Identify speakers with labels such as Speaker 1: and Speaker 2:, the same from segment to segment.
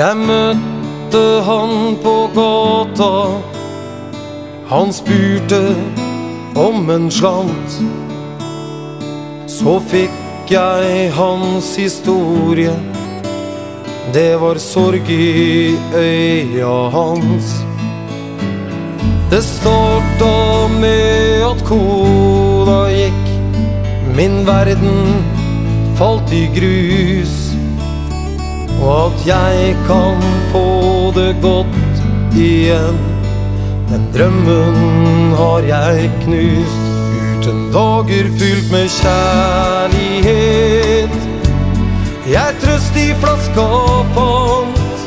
Speaker 1: Jeg møtte han på gata. Han spurte om en slant. Så fikk jeg hans historie. Det var sorg i øya hans. Det starta med at kona gikk. Min verden falt i grus. Og at jeg kan få det godt igjen. Den drømmen har jeg knust. Uten dager fylt med kjærlighet. Jeg trøst i flaska fant.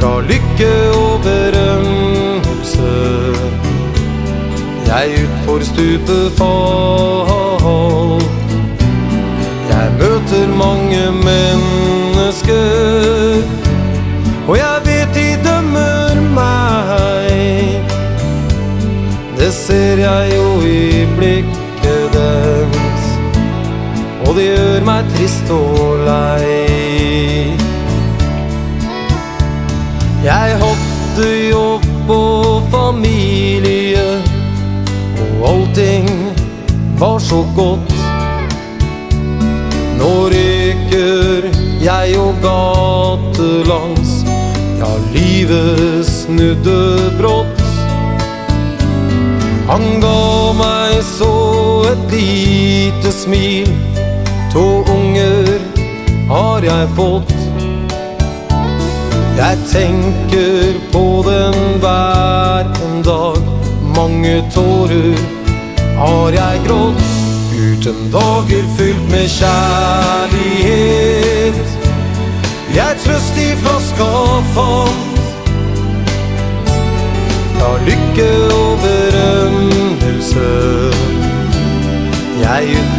Speaker 1: Fra lykke og berømmelse. Jeg utfor stupet falt. Ser jeg jo i blikket dens, og det gjør meg trist og lei. Jeg hadde jobb og familie, og allting var så godt. Nå røyker jeg jo gatelangs, ja, livet snudde brått. Han ga meg så et lite smil, to unger har jeg fått. Jeg tenker på den hver en dag, mange tårer har jeg grått. Uten dager fylt med kjærlighet. Jeg trøst i flaska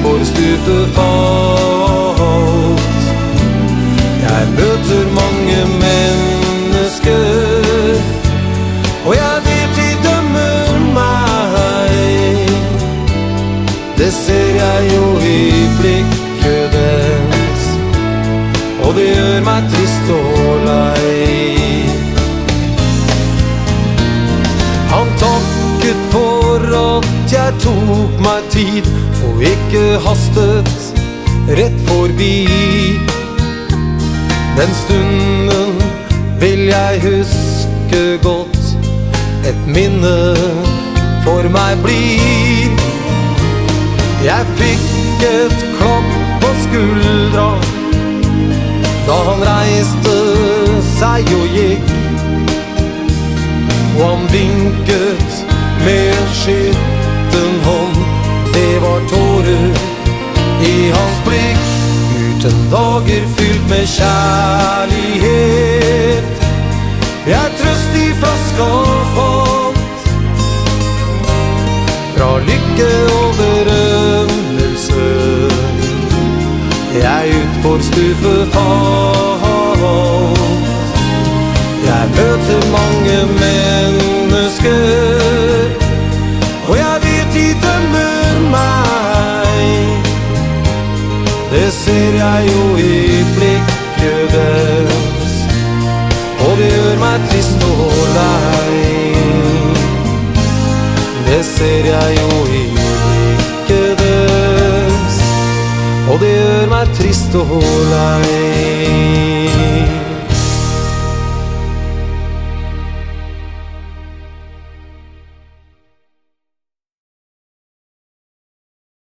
Speaker 1: Jeg utfor stupet falt. Jeg møter mange mennesker, og jeg vet de dømmer meg. Det ser jeg jo i blikket deres, og det gjør meg trist tok meg tid og ikke hastet rett forbi. Den stunden vil jeg huske godt, et minne for meg blir. Jeg fikk et klapp på skuldra da han reiste seg og gikk. Og han vinket med en 14 dager fylt med kjærlighet. Jeg trøst i flaske og fant fra lykke og berømmelse. Jeg utfor stupet falt. Jeg jo i blikket deres, og det gjør meg trist og lei. Det ser jeg jo i blikket deres, og det gjør meg trist og lei.